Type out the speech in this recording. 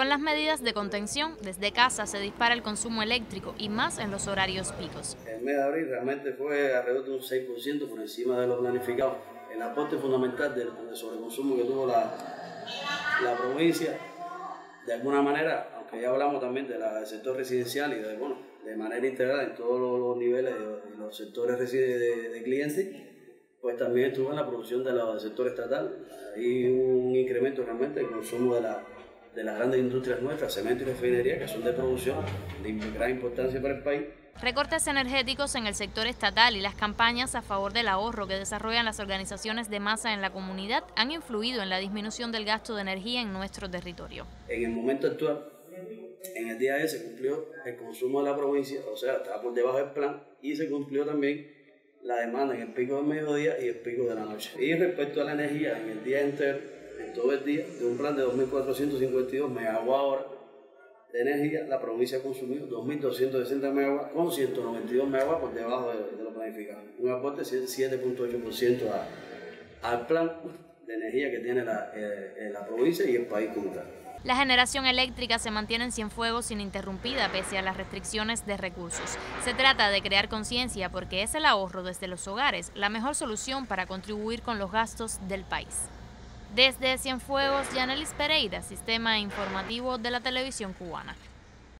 Con las medidas de contención, desde casa se dispara el consumo eléctrico y más en los horarios picos. El mes de abril realmente fue alrededor de un 6% por encima de lo planificado. El aporte fundamental del, sobreconsumo que tuvo la, la provincia, de alguna manera, aunque ya hablamos también del sector residencial y de, bueno, de manera integral en todos los, niveles y los sectores de, de clientes, pues también estuvo en la producción del sector estatal. Hay un incremento realmente del consumo de, la, de las grandes industrias nuestras, cemento y refinería, que son de producción de gran importancia para el país. Recortes energéticos en el sector estatal y las campañas a favor del ahorro que desarrollan las organizaciones de masa en la comunidad han influido en la disminución del gasto de energía en nuestro territorio. En el momento actual, en el día de se cumplió el consumo de la provincia, o sea, estaba por debajo del plan y se cumplió también la demanda en el pico del mediodía y el pico de la noche. Y respecto a la energía, en el día entero, en todo el día, de un plan de 2.452 megawatt de energía, la provincia ha consumido 2.260 megawatts con 192 megawatts por debajo de, lo planificado. Un aporte de 7.8% al plan de energía que tiene la, eh, la provincia y el país como tal. La generación eléctrica se mantiene en Cienfuegos ininterrumpida pese a las restricciones de recursos. Se trata de crear conciencia porque es el ahorro desde los hogares la mejor solución para contribuir con los gastos del país. Desde Cienfuegos, Yanelis Pereira, Sistema Informativo de la Televisión Cubana.